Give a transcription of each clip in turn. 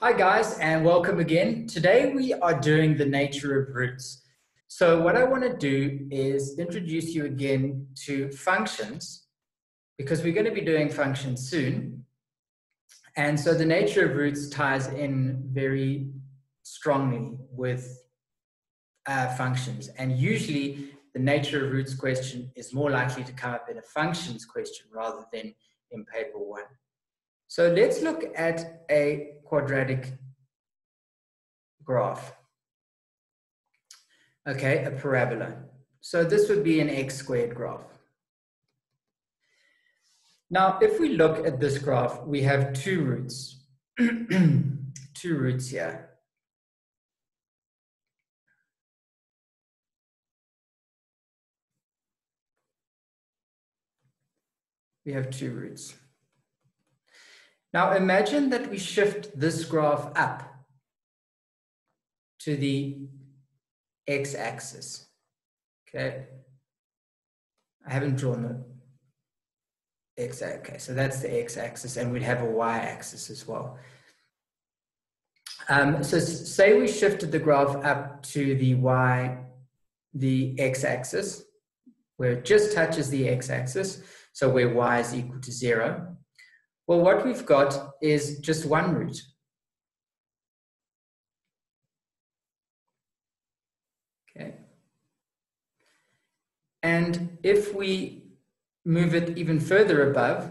Hi guys and welcome again. Today we are doing the nature of roots. So what I want to do is introduce you again to functions because we're going to be doing functions soon. And so the nature of roots ties in very strongly with uh, functions. And usually the nature of roots question is more likely to come up in a functions question rather than in paper one. So let's look at a quadratic graph. Okay, a parabola. So this would be an x squared graph. Now, if we look at this graph, we have two roots. two roots here. We have two roots. Now imagine that we shift this graph up to the x-axis. Okay. I haven't drawn the x, okay, so that's the x-axis and we'd have a y-axis as well. Um, so say we shifted the graph up to the y, the x-axis, where it just touches the x-axis, so where y is equal to zero. Well, what we've got is just one root. Okay. And if we move it even further above,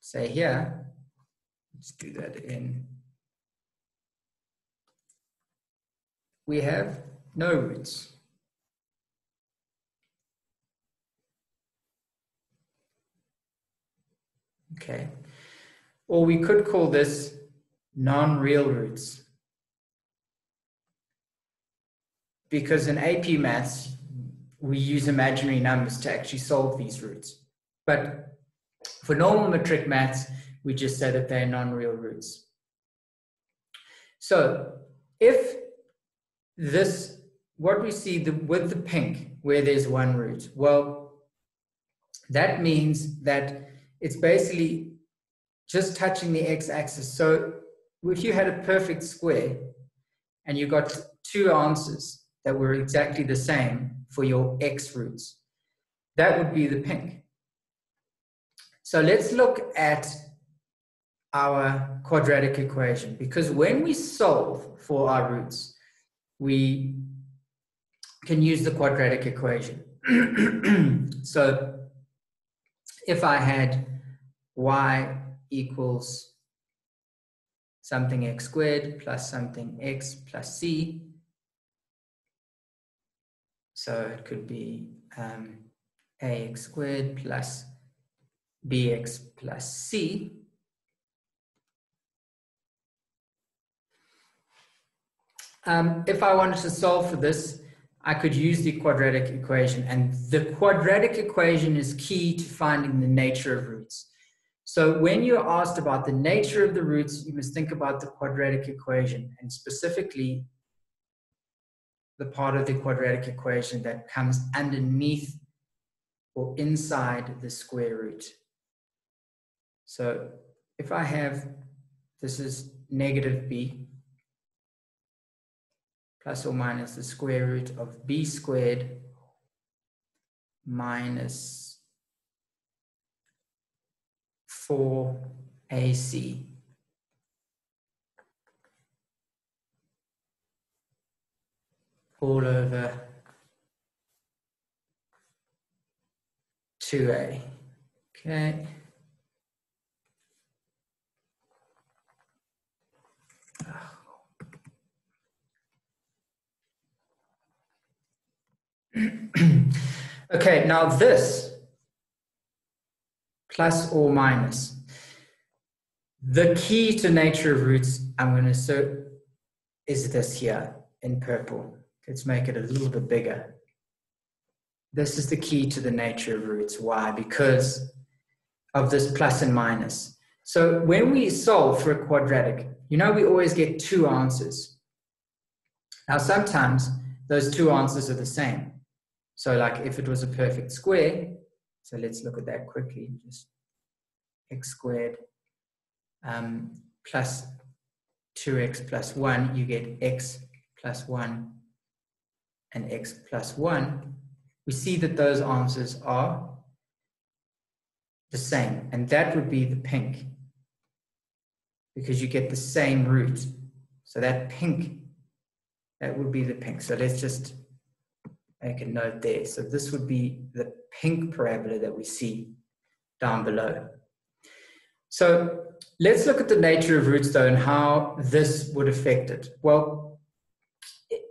say here, let's do that in, we have no roots. Okay. Or we could call this non-real roots. Because in AP Maths, we use imaginary numbers to actually solve these roots. But for normal matric maths, we just say that they're non-real roots. So if this, what we see the, with the pink, where there's one root, well, that means that it's basically just touching the x-axis. So if you had a perfect square and you got two answers that were exactly the same for your x roots, that would be the pink. So let's look at our quadratic equation because when we solve for our roots, we can use the quadratic equation. so if I had y equals something x squared plus something x plus c. So it could be um, ax squared plus bx plus c. Um, if I wanted to solve for this, I could use the quadratic equation. And the quadratic equation is key to finding the nature of roots. So when you're asked about the nature of the roots, you must think about the quadratic equation and specifically the part of the quadratic equation that comes underneath or inside the square root. So if I have, this is negative b plus or minus the square root of b squared minus 4 AC. all over 2A. Okay. okay, now this plus or minus. The key to nature of roots, I'm going to so is this here in purple. Let's make it a little bit bigger. This is the key to the nature of roots. Why? Because of this plus and minus. So when we solve for a quadratic, you know we always get two answers. Now sometimes those two answers are the same. So like if it was a perfect square, so let's look at that quickly. Just x squared um, plus 2x plus 1, you get x plus 1 and x plus 1, we see that those answers are the same. And that would be the pink because you get the same root. So that pink, that would be the pink. So let's just make a note there. So this would be the pink parabola that we see down below. So let's look at the nature of roots though and how this would affect it. Well, it,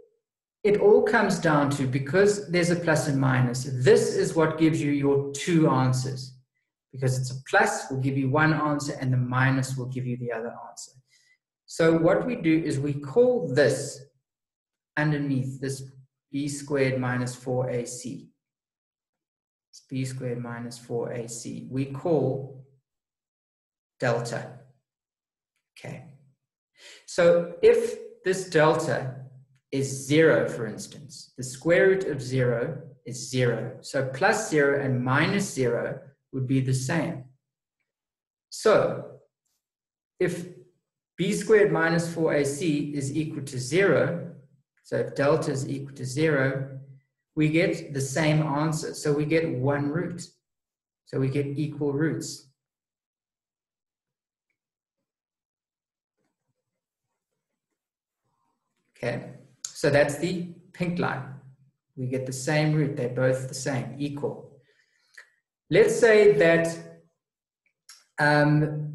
it all comes down to because there's a plus and minus, this is what gives you your two answers. Because it's a plus will give you one answer and the minus will give you the other answer. So what we do is we call this underneath this b squared minus 4ac. It's b squared minus 4ac. We call delta. Okay. So if this delta is zero, for instance, the square root of zero is zero. So plus zero and minus zero would be the same. So if b squared minus 4ac is equal to zero, so if delta is equal to zero, we get the same answer. So we get one root. So we get equal roots. Okay, so that's the pink line. We get the same root, they're both the same, equal. Let's say that um,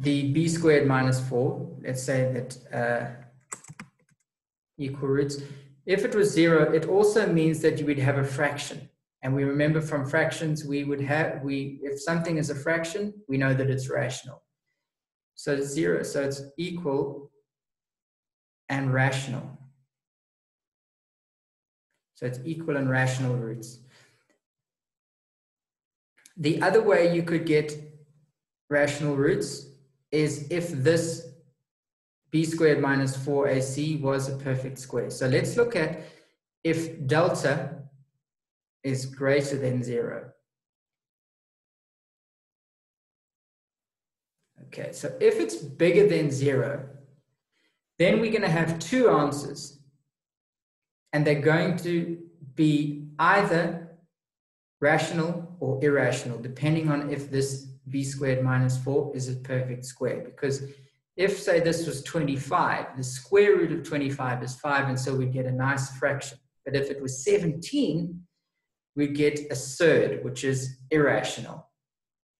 the b squared minus 4, let's say that uh, equal roots. If it was 0, it also means that you would have a fraction. And we remember from fractions, we would have, we if something is a fraction, we know that it's rational. So it's zero, so it's equal and rational. So it's equal and rational roots. The other way you could get rational roots is if this b squared minus 4ac was a perfect square. So let's look at if delta is greater than zero. Okay, so if it's bigger than zero, then we're going to have two answers. And they're going to be either rational or irrational, depending on if this b squared minus 4 is a perfect square. Because if, say, this was 25, the square root of 25 is 5, and so we'd get a nice fraction. But if it was 17, we get a surd, which is irrational.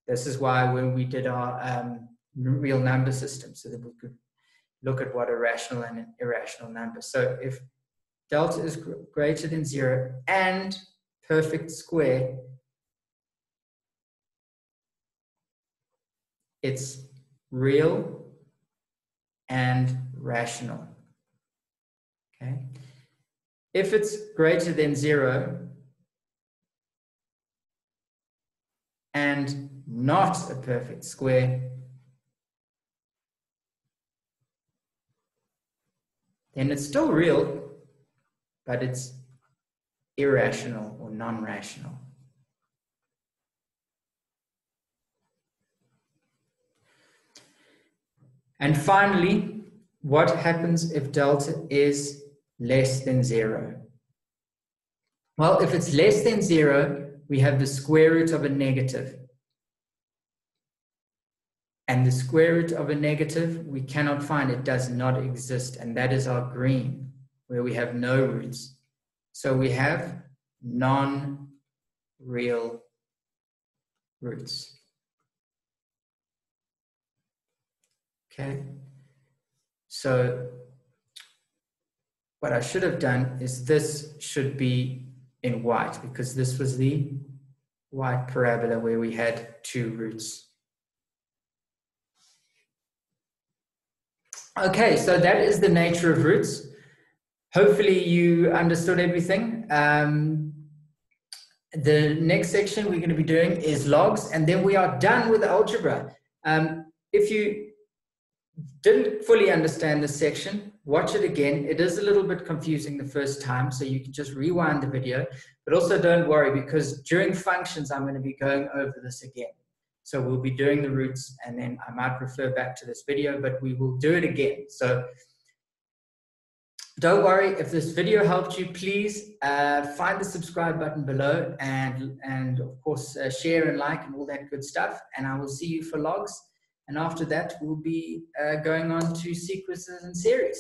This is why when we did our um, real number system so that we could look at what a rational and an irrational number. So if delta is greater than zero and perfect square, it's real and rational. Okay. If it's greater than zero and not a perfect square, then it's still real, but it's irrational or non rational. And finally, what happens if delta is less than zero? Well, if it's less than zero, we have the square root of a negative. And the square root of a negative, we cannot find, it does not exist. And that is our green, where we have no roots. So we have non real roots. Okay. So what I should have done is this should be in white because this was the white parabola where we had two roots. Okay, so that is the nature of roots. Hopefully you understood everything. Um, the next section we're going to be doing is logs, and then we are done with algebra. Um, if you didn't fully understand this section, watch it again. It is a little bit confusing the first time, so you can just rewind the video. But also don't worry, because during functions, I'm going to be going over this again. So we'll be doing the roots and then I might refer back to this video, but we will do it again. So don't worry, if this video helped you, please uh, find the subscribe button below and, and of course uh, share and like and all that good stuff. And I will see you for logs. And after that, we'll be uh, going on to sequences and series.